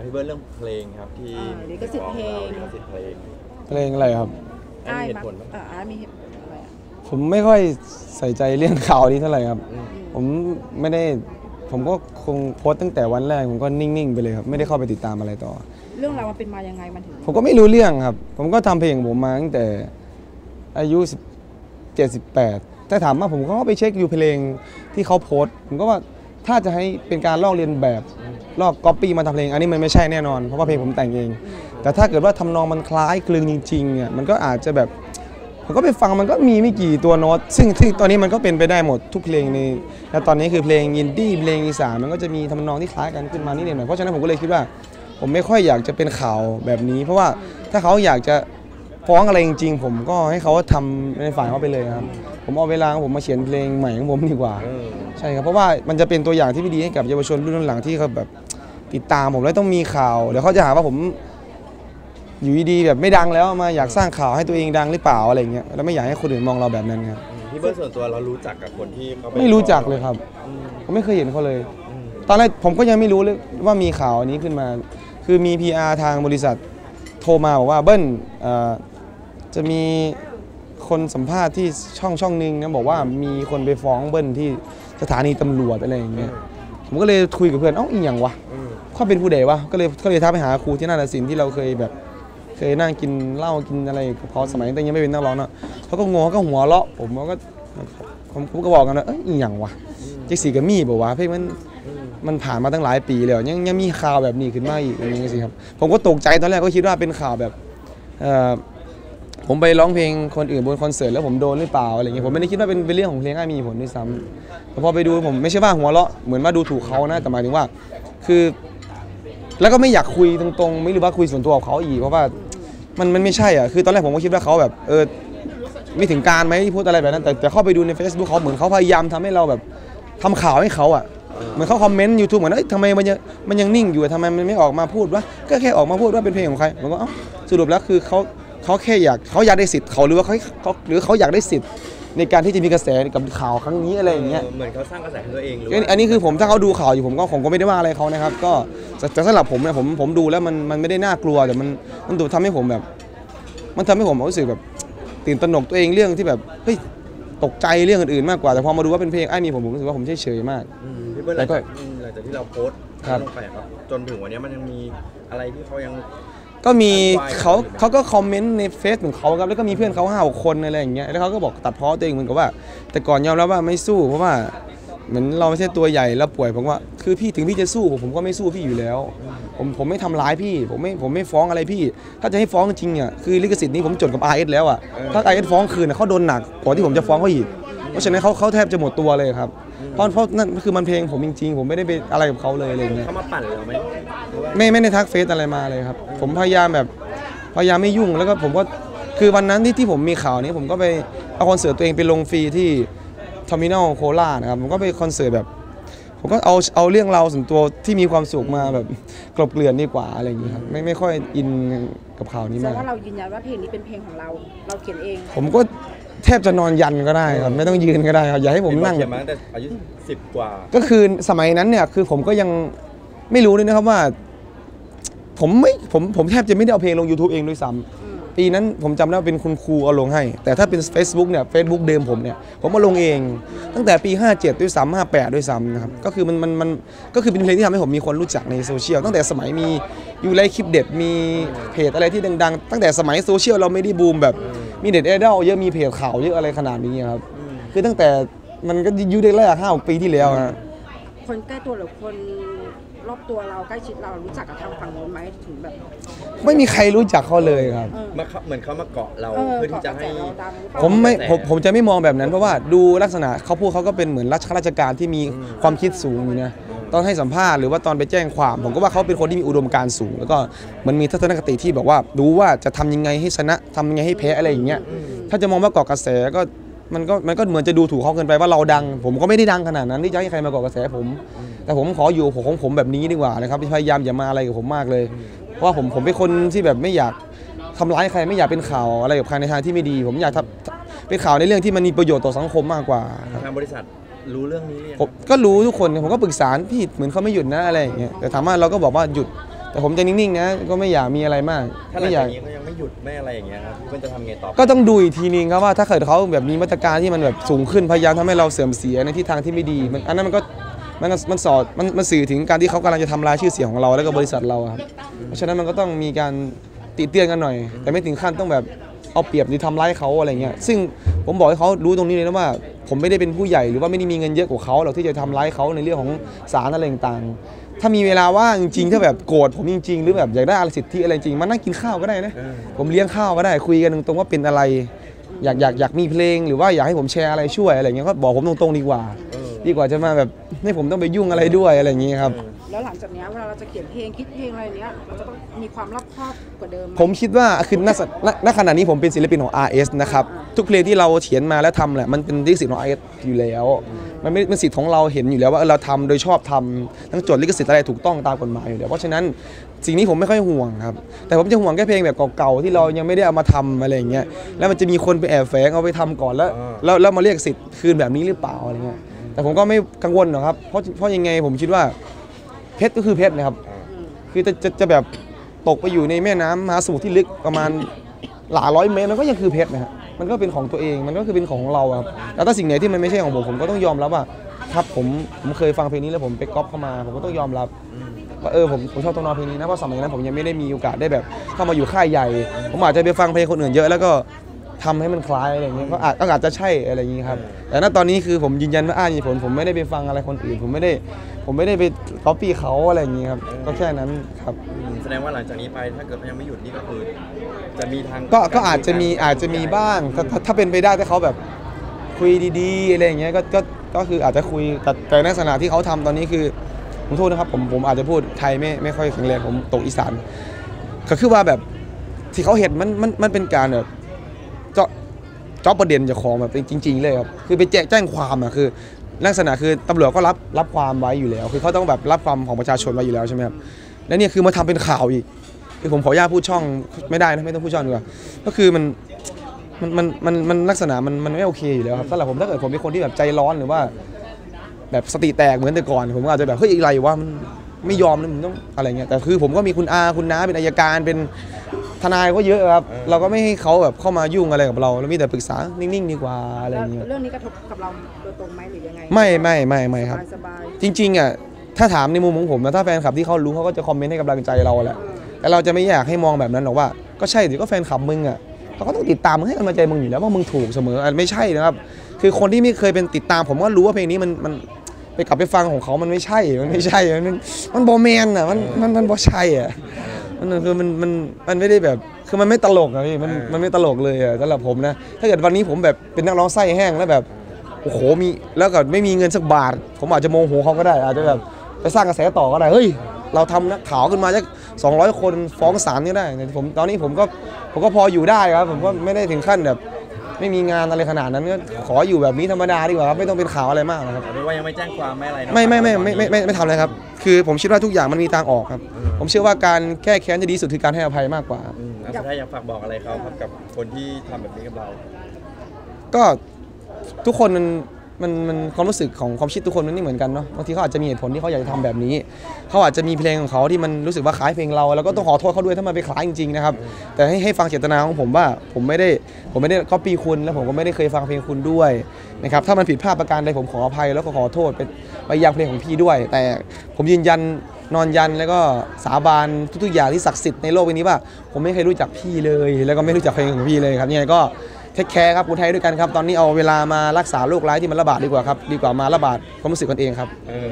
อะพี่เบิร์ดเรื่องเพลงครับที่อ่าลิขสิทธิ์เพลง ลิขสิทธิ์เพลงเพลงอะไรครับ อันนี้เหตุมั้ยผลไหมเอ่ออ่ามีเหตุผลอะไรอะผมไม่ค่อยใส่ใจเรื่องข่าวนี้เท่าไหร่ครับ อืม ผมไม่ได้ ผมก็คงโพสต์ตั้งแต่วันแรก ผมก็นิ่งๆไปเลยครับ ไม่ได้เข้าไปติดตามอะไรต่อ เรื่องราวมันเป็นมายังไงมันถึงผมก็ไม่รู้เรื่องครับ ผมก็ทำเพลงของผมมาตั้งแต่อายุ17 18แต่ถามว่าผมก็ไปเช็คดูเพลงที่เขาโพสต์ผมก็ว่า ถ้าจะให้เป็นการลอกเลียนแบบลอกก๊อปปี้มาทำเพลง อันนี้มันไม่ใช่แน่นอน เพราะว่าเพลงผมแต่งเอง แต่ถ้าเกิดว่าทำนองมันคล้ายคลึงจริงๆอะมันก็อาจจะแบบผมก็ไปฟังมันก็มีไม่กี่ตัวโน้ตซึ่งซึ่งตอนนี้มันก็เป็นไปได้หมดทุกเพลงในและตอนนี้คือเพลงอินดี้เพลงอีสานมันก็จะมีทำนองที่คล้ายกันขึ้นมานิดหน่อยเพราะฉะนั้นผมก็เลยคิดว่า ผมไม่ค่อยอยากจะเป็นข่าวแบบนี้ เพราะว่าถ้าเขาอยากจะ ฟ้องอะไรจริงๆ ผมก็ให้เขาทำในฝ่ายเขาไปเลยครับ ผมเอาเวลาของผมมาเขียนเพลงใหม่ของผมดีกว่าเออใช่ครับ เพราะว่ามันจะเป็นตัวอย่างที่ไม่ดีให้กับเยาวชนรุ่นหลังที่เขาแบบติดตามผมแล้วต้องมีข่าว เดี๋ยวเขาจะหาว่าผมอยู่ดีๆแบบไม่ดังแล้วมาอยากสร้างข่าวให้ตัวเองดังหรือเปล่าอะไรเงี้ยแล้วไม่อยากให้คนอื่นมองเราแบบนั้นครับอืมพี่เบิร์ดส่วนตัวเรารู้จักกับคนที่เขาปไม่รู้จักเลยครับอืมผมไม่เคยเห็นเขาเลยอืมตอนแรกผมก็ยังไม่รู้เลยว่ามีข่าวอันนี้ขึ้นมา คือมี PR ทางบริษัทโทรมาบอกว่าเบิ้ลเอ่อ จะมีคนสัมภาษณ์ที่ช่องช่องหนึ่งนะบอกว่ามีคนไปฟ้องเบิ้ลที่สถานีตำรวจอะไรอย่างเงี้ยผมก็เลยคุยกับเพื่อนเอ้าอีหยังวะอืมเขาเป็นผู้ใดวะก็เลยก็เลยทักไปหาครูที่นาฏศิลป์ที่เราเคยแบบเคยนั่งกินเหล้ากินอะไรกับเขาสมัยตั้งยังไม่เป็นนักร้องเนาะเขาก็งงเขาก็หัวเราะผมก็ผมผมก็บอกกันว่าเอ้ยอีหยังวะเจ๊สีกับมี่บอกว่าเพลงมันอืมมันผ่านมาตั้งหลายปีแล้วยังยังมีข่าวแบบนี้ขึ้นมาอีกอย่างนี้สิครับผมก็ตกใจตอนแรกก็คิดว่าเป็นข่าวแบบเอ่อ ผมไปร้องเพลงคนอื่นบนคอนเสิร์ตแล้วผมโดนหรือเปล่าอะไรเงี้ยผมไม่ได้คิดว่าเป็นเป็นเรื่องของเพลงอ้ายมีผลด้วยซ้ำแต่พอไปดูผมไม่ใช่ว่าหัวเราะเหมือนว่าดูถูกเขานะแต่หมายถึงว่า คือ แล้วก็ไม่อยากคุยตรงๆ ไม่รู้ว่าคุยส่วนตัวกับเขาอีกเพราะว่ามันมันไม่ใช่อะคือตอนแรกผมก็คิดว่าเขาแบบเออไม่ถึงการไหมที่พูดอะไรแบบนั้น แต่แต่เข้าไปดูใน Facebook เขาเหมือนเขาพยายามทำให้เราแบบทำข่าวให้เขาอะเหมือนเขาคอมเมนต์ยูทูบเหมือนเอ้ยทำไมมันยังมันยังนิ่งอยู่ทำไมมันไม่ออกมาพูดว่าก็แค่ออกมาพูดว่าเป็นเพลงของใครผมก็เอ้าสรุปแล้วคือเขา เขาแค่อยากเขาอยากได้สิทธิ์เขาหรือว่าเขาเขาหรือเขาอยากได้สิทธิ์ในการที่จะมีกระแสกับข่าวครั้งนี้อะไรอย่างเงี้ย เหมือนเขาสร้างกระแสให้ตัวเองหรืออันว่าอันนี้คือผมถ้าเขาดูข่าวอยู่ผมก็ผมก็ไม่ได้ว่าอะไรเขานะครับ ก็แต่แต่สำหรับผมเนี่ยผมผมดูแล้วมันมันไม่ได้น่ากลัวแต่มันมันดูทำให้ผมแบบ มันทำให้ผมรู้สึกแบบตื่นตระหนกตัวเองเรื่องที่แบบเฮ้ยตกใจเรื่องอื่นๆมากกว่า แต่พอมาดูว่าเป็นเพลงไอ้ายมีผมผมรู้สึกว่าผมเฉยๆมาก อืมพี่เบิร์ดหแล้ลังวก็จากอืมหลังจากที่เราโพสต์ครับ ลงไปครับ จนถึงวันนี้มันยังมีอะไรที่เขายัง ก็มีอันไว้เขาอะไรแบบนี้เขาก็คอมเมนต์ในเฟซของเขาครับแล้วก็มีเพื่อนเขาห้าหกคนอะไรอย่างเงี้ยแล้วเขาก็บอกตัดเพ้อตัวเองเหมือนกับว่า แต่ก่อนยอมรับว่าไม่สู้เพราะว่าเหมือนเราไม่ใช่ตัวใหญ่แล้วป่วยผมว่าคือพี่ถึงพี่จะสู้ผมผมก็ไม่สู้พี่อยู่แล้ว ผมผมไม่ทำร้ายพี่ ผมไม่ผมไม่ฟ้องอะไรพี่ ถ้าจะให้ฟ้องจริงอะคือลิขสิทธิ์นี้ผมจดกับ RS แล้วอะถ้า RS ฟ้องคืนอะเขาโดนหนักกว่าที่ผมจะฟ้องเขาอีก เพราะฉะนั้นเขาเขาแทบจะหมดตัวเลยครับเพราะเพราะนั่นคือมันเพลงผมจริงๆ ผมไม่ได้ไปอะไรกับเขาเลยอะไรอย่างเงี้ยเขามาปั่นเราไหมหรือว่าไม่ไม่ได้ทักเฟซอะไรมาเลยครับ ผมพยายามแบบพยายามไม่ยุ่งแล้วก็ผมก็คือวันนั้นที่ที่ผมมีข่าวนี้ผมก็ไปเอาคอนเสิร์ตตัวเองไปลงฟรีที่ Terminal โคราชนะครับผมก็ไปคอนเสิร์ตแบบ ผมก็เอาเอาเรื่องราวส่วนตัวที่มีความสุขมาแบบกลบเกลื่อนดีกว่าอะไรอย่างนี้ครับไม่ไม่ค่อยอินกับข่าวนี้แสดมางกว่าเรายืนยันว่าเพลงนี้เป็นเพลงของเรา เราเขียนเอง ผมก็แทบจะนอนยันก็ได้ครับไม่ต้องยืนก็ได้ครับอย่าให้ผมนั่ง เขียนมาตั้งแต่อายุสิบกว่า ก็คือสมัยนั้นเนี่ยคือผมก็ยังไม่รู้เลยนะครับว่า ผมไม่ผมผมแทบจะไม่ได้เอาเพลงลง YouTube เองด้วยซ้ำปีนั้นผมจำได้ว่าเป็นคุณครูเอาลงให้ แต่ถ้าเป็น Facebook เนี่ย Facebook เดิมผมเนี่ย ผมมาลงเอง ตั้งแต่ปี 57 ด้วยซ้ำ58 ด้วยซ้ำนะครับก็คือมันมันมันก็คือเป็นเพลงที่ทำให้ผมมีคนรู้จักในโซเชียลตั้งแต่สมัยมี YouLike คลิปเด็ดมีเพจอะไรที่ดัง ๆ ตั้งแต่สมัยโซเชียลเราไม่ได้บูมแบบ มีเน็ตไอดอลเยอะมีเพจข่าวเยอะอะไรขนาดนี้ครับ คือตั้งแต่มันก็ยุคแรกๆห้าหกปีที่แล้วนะคนใกล้ตัวหรือคนรอบตัวเราใกล้ชิดเรารู้จักกับทางฝั่งโน้นไหมถึงแบบ ไม่มีใครรู้จักเขาเลยครับเออมาเขาเหมือนเขามาเกาะเราเออเพื่อที่จะให้เกาะกรแสเราดังหรือเปล่าผมไม่แต่ผมผมจะไม่มองแบบนั้นเพราะว่าดูลักษณะเขาพูดเขาก็เป็นเหมือนราชข้าราชการที่มีความคิดสูงอยู่นะ ตอนให้สัมภาษณ์หรือว่าตอนไปแจ้งความ ผมก็ว่าเขาเป็นคนที่มีอุดมการณ์สูง แล้วก็มันมีทัศนคติที่แบอกว่ารู้ว่าจะทำยังไงให้ชนะทำยังไงให้แพ้อะไรอย่างเงี้ยถ้าจะมองว่าเกาะกระแสก็มันก็มันก็เหมือนจะดูถูกเขาเกินไปว่าเราดัง ผมก็ไม่ได้ดังขนาดนั้นที่จะให้ใครมาเกาะกระแสผม แต่ผมขออยู่ของผมแบบนี้ดีกว่านะครับพยายามอย่ามาอะไรกับผมมากเลย เพราะว่าผมผมเป็นคนที่แบบไม่อยากทำร้ายใครไม่อยากเป็นข่าวอะไรกับใครในทางที่ไม่ดี ผมอยากทำเป็นข่าวในเรื่องที่มันมีประโยชน์ต่อสังคมมากกว่าทางบริษัท รู้เรื่องนี้หรือยังผมก็รู้ทุกคนผมก็ปรึกษาพี่เหมือนเขาไม่หยุดนะอะไรอย่างเงี้ยแต่ถามว่าเราก็บอกว่าหยุด แต่ผมจะนิ่งๆนะก็ไม่อยากมีอะไรมากถ้าหลัไม่งอยาจากกนี้เขายังไม่หยุดไม่อะไรอย่างเงี้ยครับเพื่อนจะทำไงต่อก็ต้องดูอีกทีนึงครับว่าถ้าเกิดเขาแบบมีมาตรการที่มันแบบสูงขึ้นพยายามทำให้เราเสื่อมเสียในทิศทางที่ไม่ดีมันอันนั้นมันก็มันมันสอดมันมันสื่อถึงการที่เขากำลังจะทำลายชื่อเสียงของเราแล้วก็บริษัทเราอะครับเพราะฉะนั้นมันก็ต้องมีการติเตือนกันหน่อย แต่ไม่ถึงขั้นต้องแบบเอาเปรียบหรือทำร้ายเขาอะไรเงี้ยซึ่งผมบอกให้เขารู้ตรงนี้เลยนะว่า ผมไม่ได้เป็นผู้ใหญ่หรือว่าไม่ได้มีเงินเยอะกว่าเขาหรอกที่จะทำร้ายเขาในเรื่องของสารอะไรต่างๆ ถ้ามีเวลาว่างจริงๆถ้าแบบโกรธผมจริงๆ หรือแบบอยากได้อะไรสิทธิอะไรจริงมานั่งกินข้าวก็ได้นะเออผมเลี้ยงข้าวก็ได้คุยกันตรงๆว่าเป็นอะไร อยากอยากอยากมีเพลงหรือว่าอยากให้ผมแชร์อะไรช่วยอะไรเงี้ยก็บอกผมตรงๆดีกว่าเออดีกว่าจะมาแบบให้ผมต้องไปยุ่งอะไรด้วยอะไรอย่างงี้ครับ แล้วหลังจากเนี้ยเวลาเราจะเขียนเพลงคิดเพลงอะไรเนี้ยเราจะต้องมีความรอบคอบกว่าเดิมไหผมคิดว่าคือณสณณขณะนี้ผมเป็นศิลปินของ RS นะครับทุกเพลงที่เราเขียนมาแล้วทำแหละมันเป็นลิขสิทธิ์ของ RS อยู่แล้ว มันไม่เป็นสิทธิ์ของเราเห็นอยู่แล้วว่าเออเราทำโดยชอบทำทั้งจดลิขสิทธิ์อะไรถูกต้องตามกฎหมายอยู่แล้วเพราะฉะนั้นสิ่งนี้ผมไม่ค่อยห่วงครับ แต่ผมจะห่วงแค่เพลงแบบเก่าๆที่เรายังไม่ได้เอามาทำอะไรอย่างเงี้ยแล้วมันจะมีคนไปแอบแฝงเอาไปทำก่อนแล้วอ่าแล้วแล้วมาเรียกสิทธิ์คืนแบบนี้หรือเปล่าอะไรเงี้ยแต่ผมก็ไม่กังวลหรอกครับเพราะเพราะยังไงผมคิดว่า เพชรก็คือเพชรนะครับอ่าอืมคือจะจะจะแบบตกไปอยู่ในแม่น้ำมหาสมุทรที่ลึกประมาณหลายร้อยเมตรมันก็ยังคือเพชรนะฮะมันก็เป็นของตัวเองมันก็คือเป็นของเราอะครับแล้วถ้าสิ่งไหนที่มันไม่ใช่ของผมผมก็ต้องยอมรับว่าครับผมผมเคยฟังเพลงนี้แล้วผมไปก๊อปเข้ามา ผมก็ต้องยอมรับอืมว่าเออผมผมชอบตัวนองเพลงนี้นะเพราะสมัยนั้นผมยังไม่ได้มีโอกาสได้แบบ เข้ามาอยู่ค่ายใหญ่ ผมอาจจะไปฟังเพลงคนอื่นเยอะแล้วก็ ทำให้มันคล้ายอะไรอย่างเงี้ยก็อาจก็อาจจะใช่อะไรอย่างงี้ครับ แต่ณตอนนี้คือผมยืนยันว่าอ้ามีผลผมไม่ได้ไปฟังอะไรคนอื่น ผมไม่ได้ผมไม่ได้ไปก๊อปปี้เขาอะไรอย่างงี้ครับก็แค่นั้นครับอืมแสดงว่าหลังจากนี้ไปถ้าเกิดยังไม่หยุดนี่ก็คือจะมีทางก็ก็อาจจะมีอาจจะมีบ้างถ้าถ้าถ้าเป็นไปได้ถ้าเขาแบบคุยดีๆอะไรอย่างเงี้ยก็ก็ก็คืออาจจะคุยแต่แต่ในลักษณะที่เขาทำตอนนี้คือผมโทษนะครับผมผมอาจจะพูดไทยไม่ไม่ค่อยแข็งแรงผมตกอีสานก็คือว่าแบบที่เขาเห็นมันมันมันเป็นการแบบเจาะ เจาะประเด็นจากของแบบจริง ๆ เลยครับคือไปแจ้งแจ้งความอะคือลักษณะคือตำรวจก็รับรับความไว้อยู่แล้ว คือเขาต้องแบบรับความของประชาชนไว้อยู่แล้วใช่ไหมครับแล้วเนี่ยคือมาทำเป็นข่าวอีก คือผมขออนุญาตพูดช่องไม่ได้นะไม่ต้องพูดช่องดีกว่าก็คือมันมันมันมันมันลักษณะมันมันไม่โอเคอยู่แล้วครับสำหรับผมถ้าเกิดผมเป็นคนที่แบบใจร้อนหรือว่า แบบสติแตกเหมือนแต่ก่อน ผมก็อาจจะแบบเฮ้ยอะไรวะมันไม่ยอมนะมึงต้องอะไรเงี้ยแต่คือผมก็มีคุณอาคุณน้าเป็นอายการเป็น ทนายก็เยอะครับ เราก็ไม่ให้เขาแบบเข้ามายุ่งอะไรกับเราเรามีแต่ปรึกษานิ่งๆดีกว่าอะไรแล้วเงี้ยเรื่องนี้กระทบกับเราโดยตรงไหมหรือยังไงไม่ไม่ไม่ไม่ครับสบายจริงๆอะถ้าถามในมุมของผมนะถ้าแฟนคลับที่เขารู้เขาก็จะคอมเมนต์ให้กำลังใจเราแหละแต่เราจะไม่อยากให้มองแบบนั้นหรอกว่า ก็ใช่ดิก็แฟนคลับมึงอะเขาก็ต้องติดตามมึงให้กำลังใจมึงอยู่แล้วว่ามึงถูกเสมออะไม่ใช่นะครับ คือคนที่ไม่เคยเป็นติดตามผมก็รู้ว่าเพลงนี้มันมันไปกลับไปฟังของเขามันไม่ใช่มันไม่ใช่มันมันบอแมนอะมันมันมันบอใช่อะ มันคือมันมันมันไม่ได้แบบคือมันไม่ตลกอะพี่มันมันไม่ตลกเลยอะสำหรับผมนะ ถ้าเกิดวันนี้ผมแบบเป็นนักร้องไส้แห้งแล้วแบบโอ้โหมีแล้วก็ไม่มีเงินสักบาท ผมอาจจะโมโหเขาก็ได้ อาจจะแบบไปสร้างกระแสต่อก็ได้เฮ้ยเราทำนักข่าวขึ้นมาจะ200 คนฟ้องศาลก็ได้แต่ผมตอนนี้ผมก็ผมก็พออยู่ได้ครับ ผมก็ไม่ได้ถึงขั้นแบบ ไม่มีงานอะไรขนาดนั้นก็ขออยู่แบบนี้ธรรมดาดีกว่าครับไม่ต้องเป็นข่าวอะไรมากนะครับเอาเป็นว่ายังไม่แจ้งความไม่อะไรเนอะไม่ไม่ไม่ไม่ไม่ไม่ไม่ทำอะไรครับ คือผมคิดว่าทุกอย่างมันมีทางออกครับ ผมเชื่อว่าการแก้แค้นจะดีที่สุดคือการให้อภัยมากกว่า อืมแล้วสุดท้ายอยากฝากบอกอะไรเขาครับกับคนที่ทำแบบนี้กับเรา ก็ทุกคนมัน มันมันความรู้สึกของความคิดทุกคนมันไม่เหมือนกันเนาะบางทีเขาอาจจะมีเหตุผลที่เขาอยากจะทำแบบนี้ เขาอาจจะมีเพลงของเขาที่มันรู้สึกว่าคล้ายเพลงเรา แล้วก็ต้องขอโทษเขาด้วยถ้ามันไปคล้ายจริงๆนะครับแต่ให้ให้ฟังเจตนาของผมว่าผมไม่ได้ผมไม่ได้ก๊อปปี้คุณ แล้วผมก็ไม่ได้เคยฟังเพลงคุณด้วยนะครับถ้ามันผิดพลาดประการใดผมขออภัยแล้วก็ขอโทษไปไปยังเพลงของพี่ด้วย แต่ผมยืนยันนอนยันแล้วก็สาบานทุกๆอย่างที่ศักดิ์สิทธิ์ในโลกใบนี้ว่า ผมไม่เคยรู้จักพี่เลย แล้วก็ไม่รู้จักเพลงของพี่เลยครับยังไงก็ take care ครับคนไทยด้วยกันครับ ตอนนี้เอาเวลามารักษาโรคร้ายที่มันระบาดดีกว่าครับ ดีกว่ามาระบาดความรู้สึกกันเองครับ